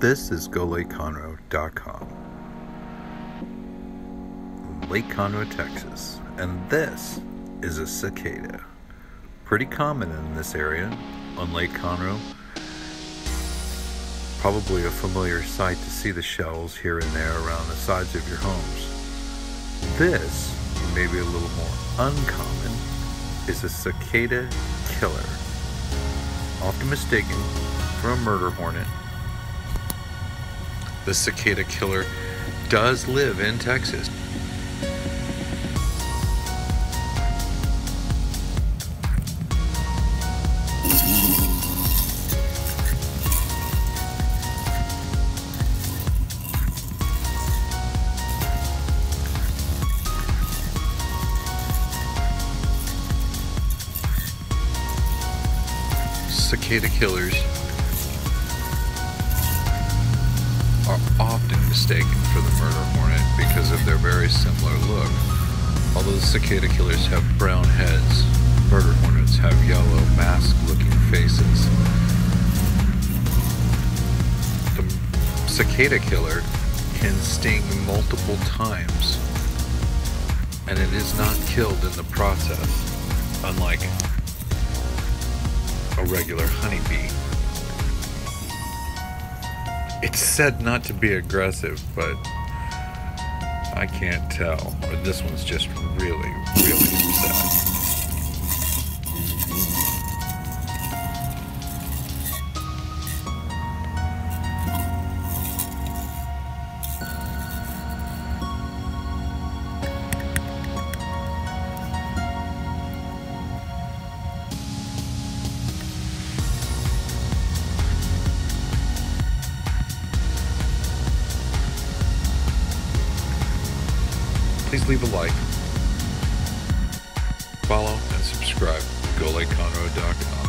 This is GoLakeConroe.com. Lake Conroe, Texas. And this is a cicada. Pretty common in this area on Lake Conroe. Probably a familiar sight to see the shells here and there around the sides of your homes. This, maybe a little more uncommon, is a cicada killer. Often mistaken for a murder hornet. The cicada killer does live in Texas. Cicada killers are often mistaken for the murder hornet because of their very similar look. Although the cicada killers have brown heads, murder hornets have yellow mask looking faces. The cicada killer can sting multiple times and it is not killed in the process, unlike a regular honeybee. It's said not to be aggressive, but I can't tell. Or this one's just really, really upset. Please leave a like. Follow and subscribe. To GoLakeConroe.com.